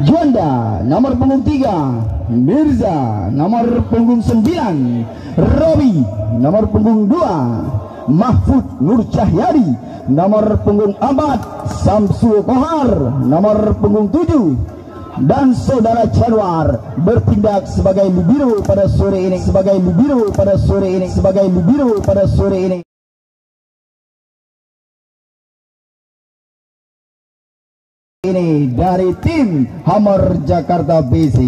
Juanda nomor punggung 3 Mirza nomor punggung 9 Robi nomor punggung 2 Mahfud Nur Cahyadi nomor punggung 4 Samsu Kohar nomor punggung 7 dan saudara Januar bertindak sebagai libero pada sore ini sebagai libero pada sore ini sebagai libero pada sore ini ini dari tim Hammer Jakarta BC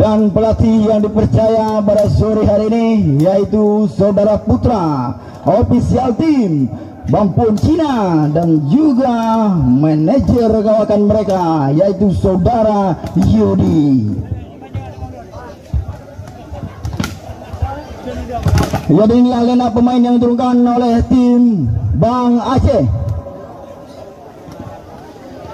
dan pelatih yang dipercaya pada sore hari ini yaitu saudara Putra official tim Bampun Cina dan juga manajer kawakan mereka yaitu saudara Yudi. Jadi inilah lena pemain yang diturunkan oleh tim Bang Aceh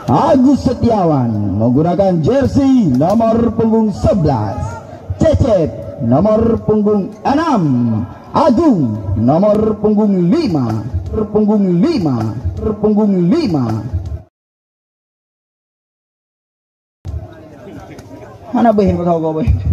Agus Setiawan menggunakan jersey nomor punggung 11 Cecep nomor punggung 6 Agung nomor punggung 5 punggung 5 punggung 5 Mana behin kau kau behin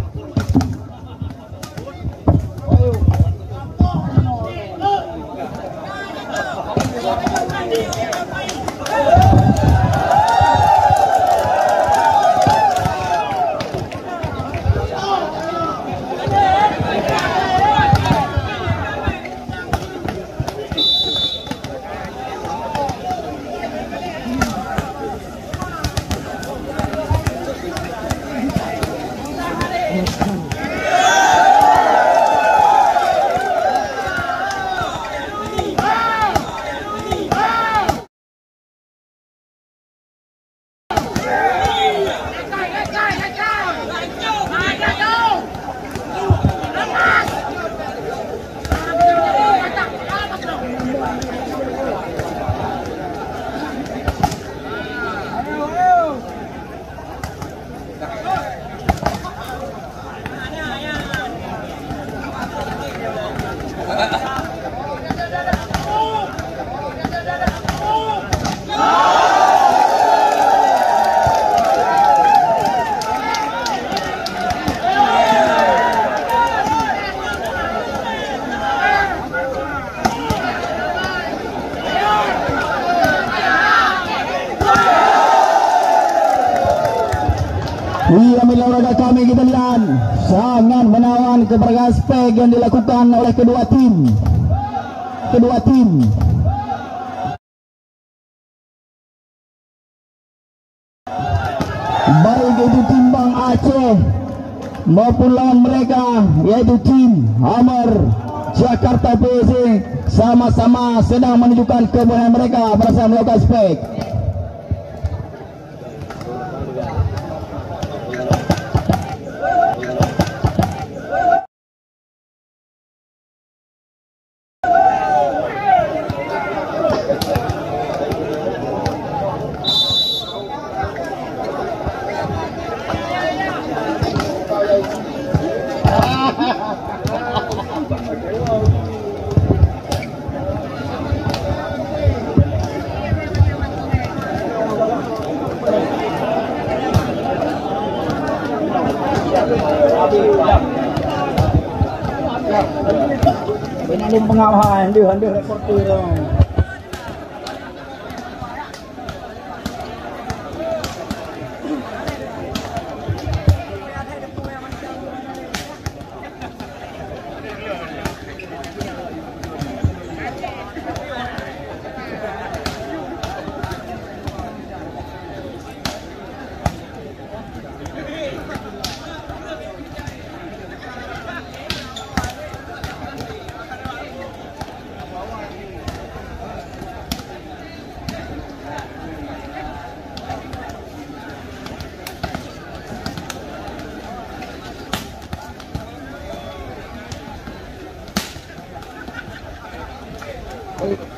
Iya olahraga kami kita lihat sangat menawan kepada aspek yang dilakukan oleh kedua tim. Kedua tim. Baik itu tim Bang Aceh maupun lawan mereka yaitu tim Hammer Jakarta PC sama-sama sedang menunjukkan kebolehan mereka pada melakukan spek. Benar-benar pengawal, dia hendak report tu dong. Over.